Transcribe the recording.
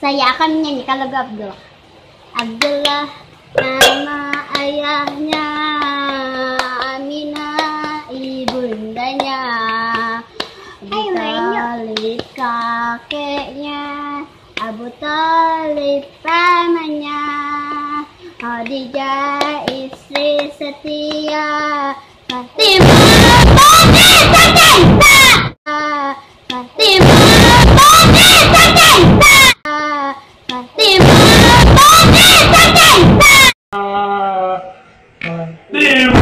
Saya akan menyanyikan lagu Abdullah. Abdullah nama ayahnya, Aminah ibundanya, Abu Talib kakeknya, Abu Talib pamannya, Khadijah istri setia, Fatimah Damn!